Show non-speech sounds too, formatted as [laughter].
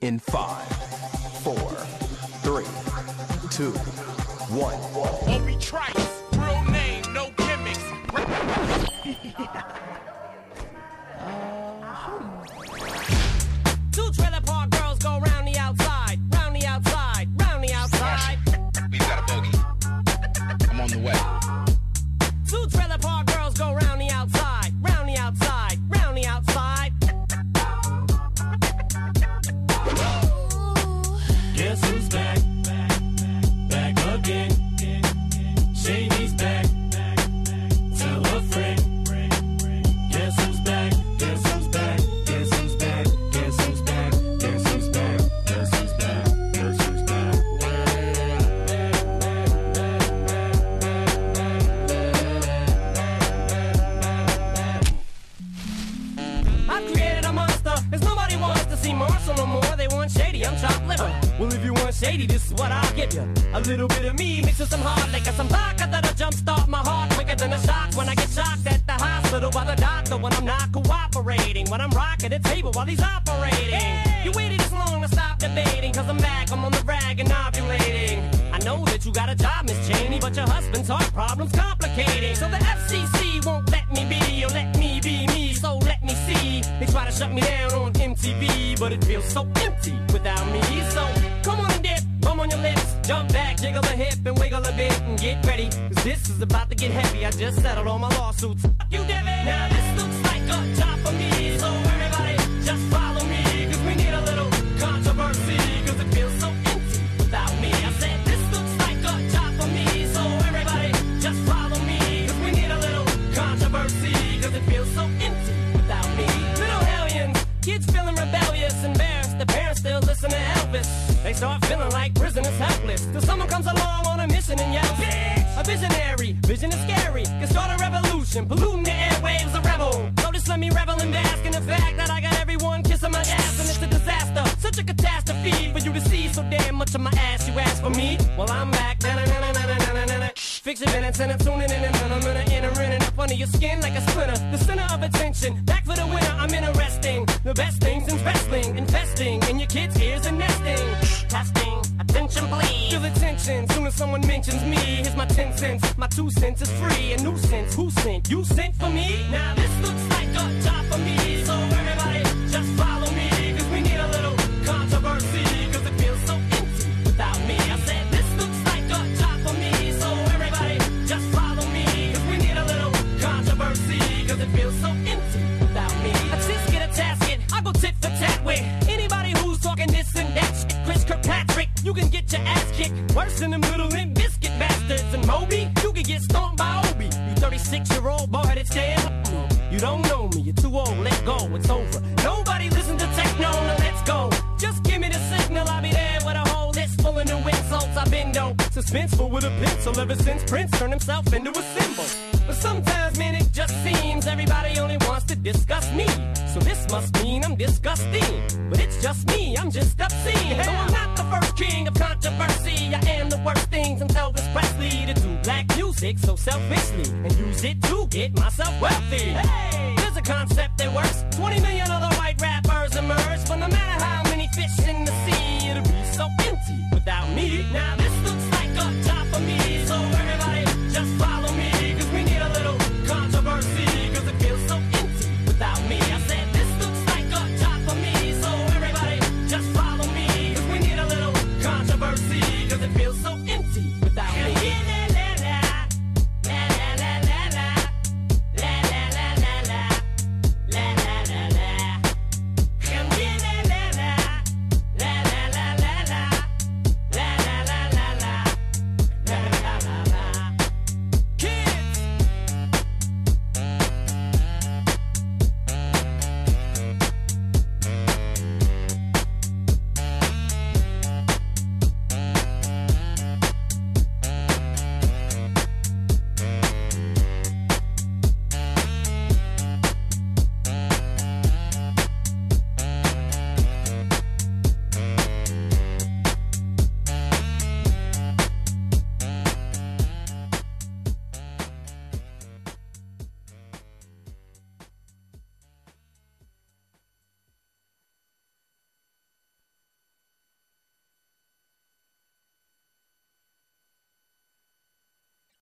in five, four, three, two, one. Obi Trice, real name, no gimmicks. [laughs] [laughs] I've created a monster. There's nobody wants to see Marshall no more. They want shady. I'm chopped liver. Well, if you want shady, this is what I'll give you. A little bit of me mixed with some hard liquor, some vodka that'll jumpstart my heart quicker than a shock when I get shocked at the hospital by the doctor when I'm not cooperating. When I'm rocking the table while he's operating. You waited this long to stop debating, cause I'm back. I'm on the rag and ovulating. I know that you got a job, Miss Cheney, but your husband's heart problem's complicating. So the FCC won't let me be, or let me be me, shut me down on MTV, but it feels so empty without me. So come on and dip, bum on your lips, jump back, jiggle a hip and wiggle a bit and get ready. Cause this is about to get heavy. I just settled all my lawsuits. Fuck you, Debbie. Now this looks like a job for me, start feeling like prisoners helpless. Till someone comes along on a mission and yells, Bitch! A visionary, vision is scary. Can start a revolution, polluting the airwaves, a rebel. Just let me revel in the fact that I got everyone kissing my ass and it's a disaster. Such a catastrophe for you to see so damn much of my ass. You ask for me? Well, I'm back. Na-na-na-na-na-na-na-na. Fix your minutes and I'm tuning in and I'm gonna enter in and up under your skin like a splinter. The center of attention, back for the winner. I'm interesting. The best things in wrestling, investing in your kids' ears and nesting. Attention please. Feel the tension soon as someone mentions me. Here's my 10 cents. My two cents is free. A nuisance. Who sent? You sent for me? Now this looks like a job for me. So you can get your ass kicked. Worse than them little Limp Bizkit bastards. And Moby, you can get stomped by Obi. You 36 year old boy that's scared. You don't know me, you're too old, let go, it's over. Nobody listen to techno, now let's go. Just give me the signal, I'll be there with a whole list full of new insults. I've been though suspenseful with a pencil ever since Prince turned himself into a symbol. But sometimes, man, it just seems everybody only wants to discuss me. So this must mean I'm disgusting. But it's just me, I'm just obscene. No, first king of controversy. I am the worst thing since Elvis Presley to do black music so selfishly and use it to get myself wealthy. Hey,